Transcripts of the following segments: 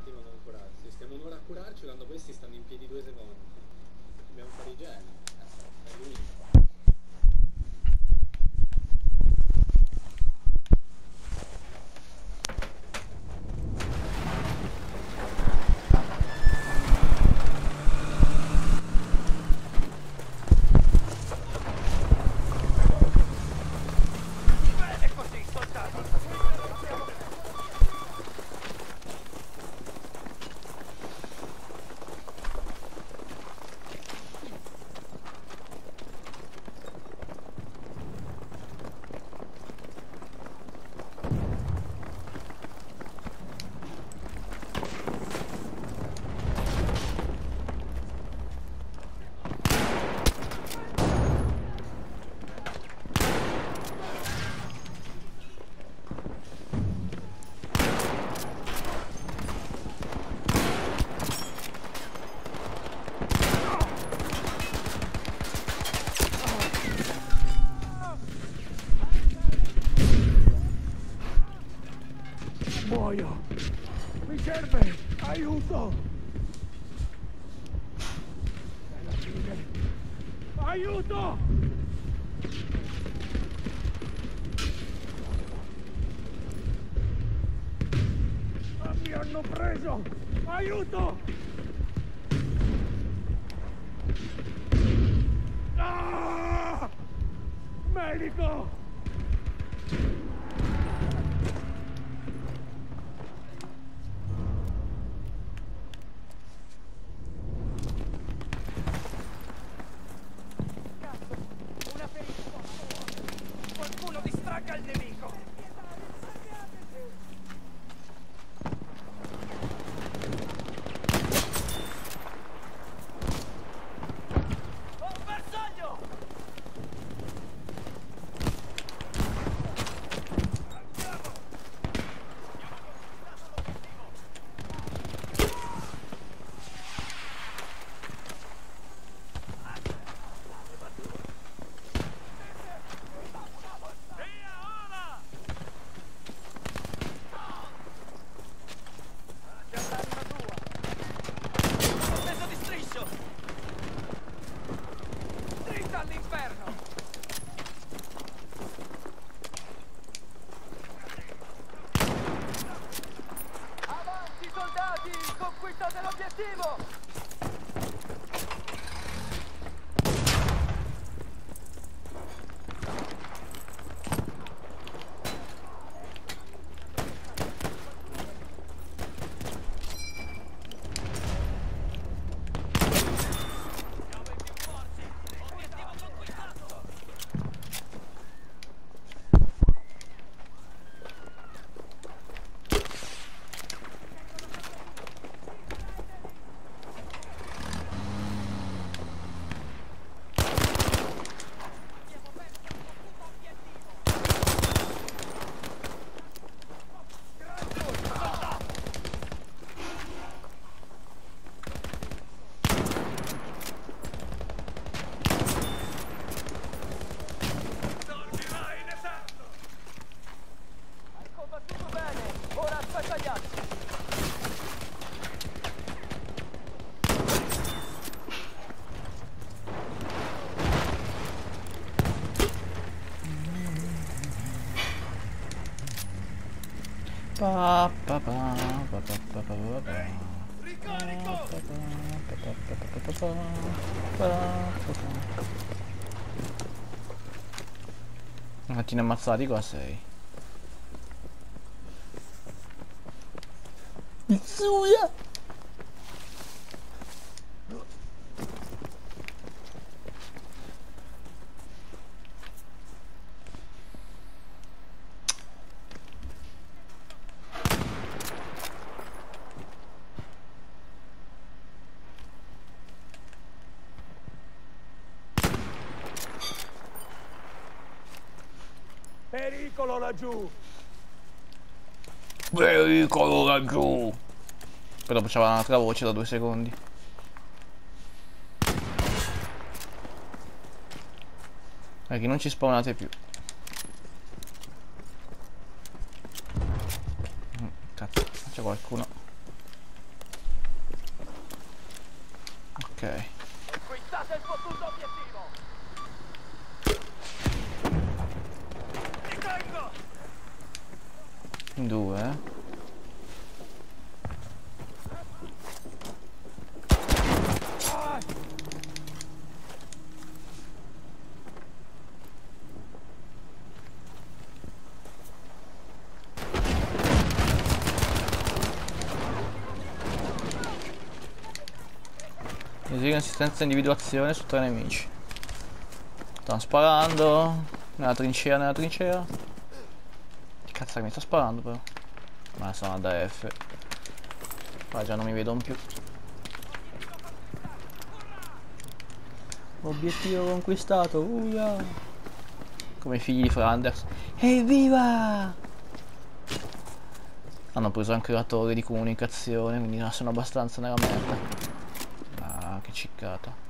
cattivo non curarsi. Stiamo un'ora a curarci quando questi stanno in piedi due secondi. Dobbiamo fare igiene. Eh, è l'unica. Bene così, soldati! Muoio! Mi serve! Aiuto! È la fine! Aiuto! Ah, Mi hanno preso! Aiuto! Ah! Medico! aperto! パパパパパパパパパパパパパ tina mazzati qua sei Mitsuya Pericolo laggiù! Pericolo laggiù! Però faceva un'altra voce da due secondi. Perché non ci spawnate più. Mm, Cazzo, c'è qualcuno. Ok. Conquistate il fottuto obiettivo! Ti tengo! In due. Esegue assistenza individuazione su tre nemici. Stanno sparando. Nella trincea, nella trincea. Cazzo che mi sta sparando però? Ma sono da F. Qua già non mi vedono più. Obiettivo conquistato, uia! Come i figli di Flanders. Evviva! Hanno preso anche la torre di comunicazione, quindi sono abbastanza nella merda. Ah, che ciccata.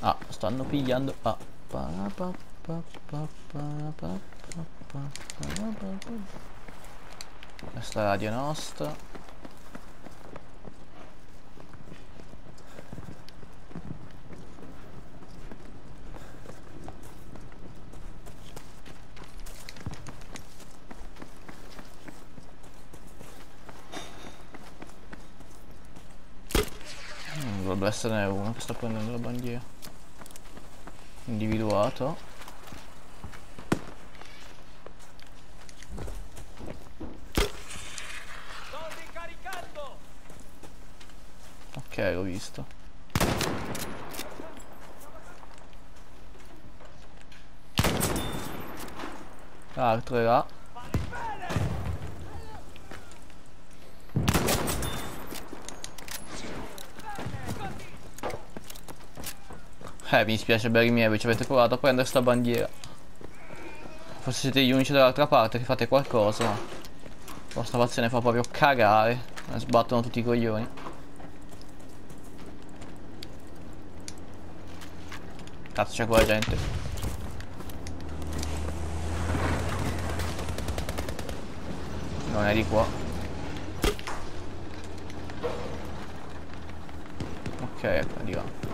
Ah, stanno pigliando. Ah. Questa radio nostra. Dovrebbe esserne uno che sta prendendo la bandiera. Individuato. Ok, l'ho visto. L'altro è là. Eh, mi dispiace belli miei, ci avete provato a prendere sta bandiera. Forse siete gli unici dall'altra parte che fate qualcosa, ma... La vostra fazione fa proprio cagare. Me sbattono tutti i coglioni. Cazzo c'è quella gente. Non è di qua. Ok, ecco di là.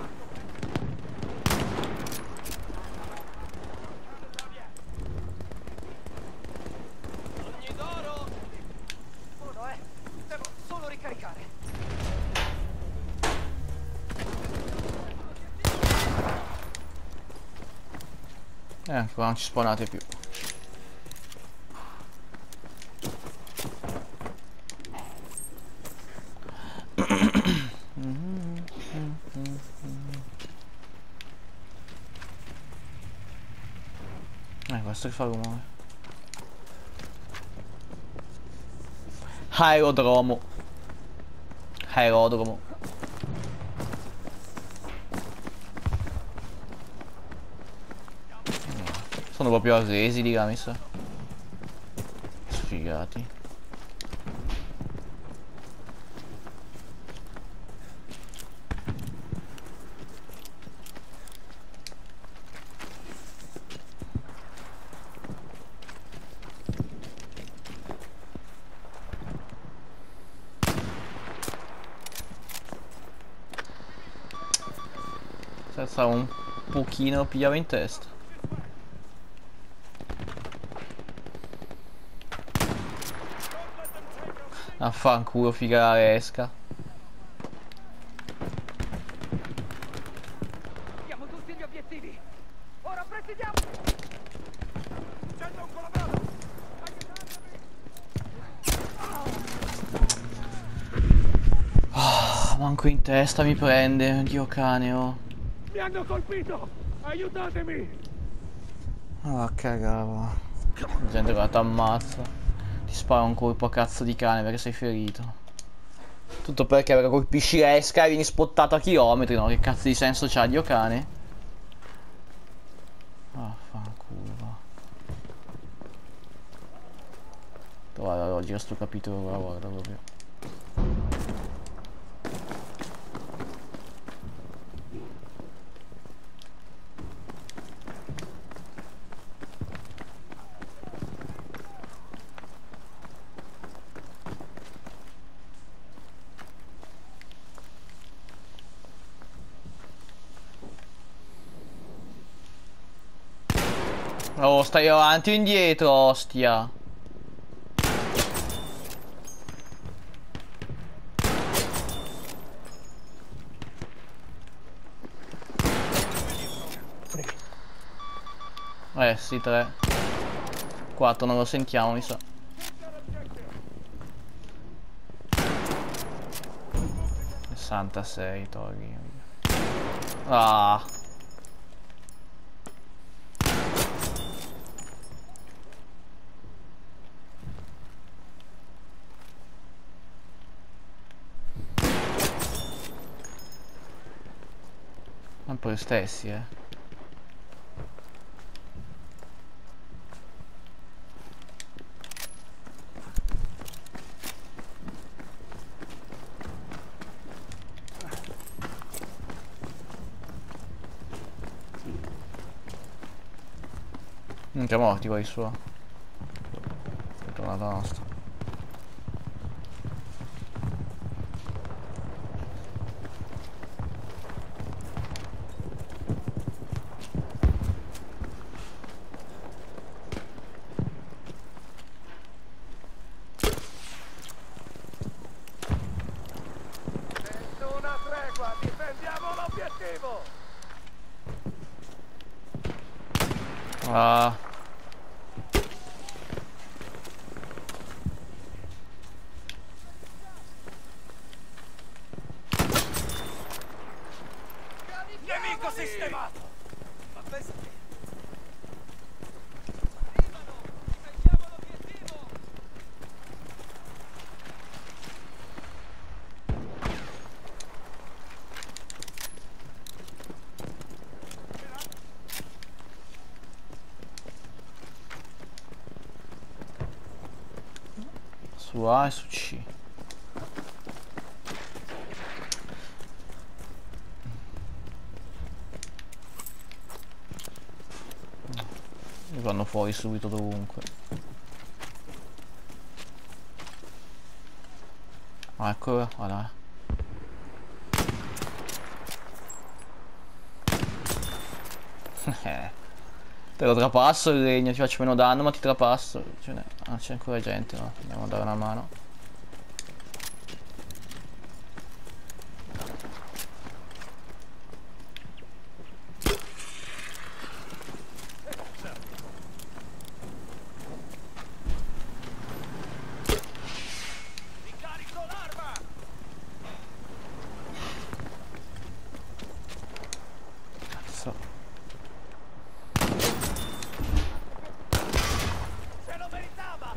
Qua non ci spawnate più. Eh, questo che fa rumore. Aerodromo. Aerodromo. Sono proprio arresi di là. Sfigati. Un pochino pigliava in testa. Affanculo figa la resca. Abbiamo tutti gli obiettivi! Ora precisiamo! Sento un collaborato! Ah, manco in testa mi prende, Dio cane oh. Mi hanno colpito! Aiutatemi! Ah, cagavo. La gente qua ti ammazza. Ti spara un colpo a cazzo di cane perché sei ferito. Tutto perché colpisci l'esca e vieni spottato a chilometri, no? Che cazzo di senso c'ha, Dio cane? Vaffanculo, va. Guarda, oggi sto capitolo qua, guarda proprio. Oh, stai avanti o indietro, ostia. Eh sì, 3. 4 non lo sentiamo, mi sa. Sessantasei, togli. Ah. Gli stessi, eh. Minchia morti quelli su. È tornata nostra. Uh, A e su C. Vanno fuori subito dovunque. Ah, ecco, guarda. eh. Te lo trapasso il legno, ti faccio meno danno, ma ti trapasso. Ce n'è. Ah, c'è ancora gente, no? Andiamo a dare una mano. Ricarico l'arma! Cazzo. Se lo meritava!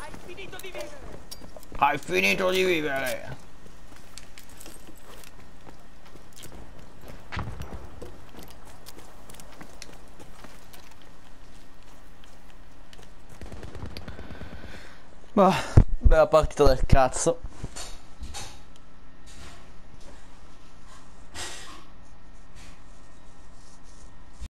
Hai finito di vivere! Hai finito di vivere! Bah, bella partita del cazzo.